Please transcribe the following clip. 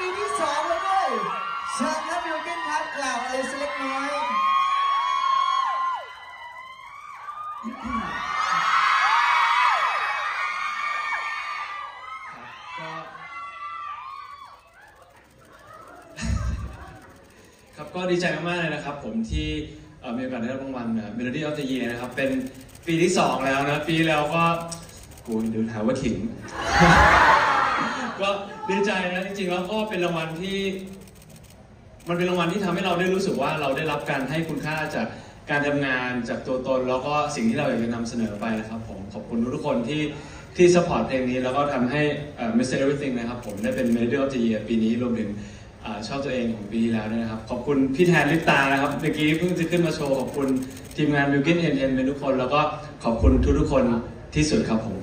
ปีที่สองแล้วด้วยเชิญครับบิวกินครับกล่าวอะไรสักเล็กน้อยครับก็ดีใจมากๆเลยนะครับ ผมที่มีโอกาสได้รับรางวัล Melody of the Year นะครับ เป็นปีที่ 2 แล้วนะ ปีแล้วก็กูดูถามว่าถิ่น ก็ดีใจนะจริงๆแล้วก็เป็นรางวัลที่ มันเป็นรางวัลที่ทำให้เราได้รู้สึกว่าเราได้รับการให้คุณค่าจากการทำงานจากตัวตน แล้วก็สิ่งที่เราอยากจะนำเสนอไปนะครับ ผมขอบคุณทุกๆคนที่ที่สปอร์ตเพลงนี้ แล้วก็ทำให้เอ่อ Mr. Everything นะครับ ผมได้เป็น Melody of the Year ปีนี้รวมถึงอ่าชอบตัวเองของปีที่แล้วด้วยนะครับ ขอบคุณพี่แทนลิปตานะครับเมื่อกี้เพิ่งจะขึ้นมาโชว์ขอบคุณทีมงาน Milkin Entertainment ทุกคน แล้วก็ขอบคุณทุกๆคนที่สุดครับผม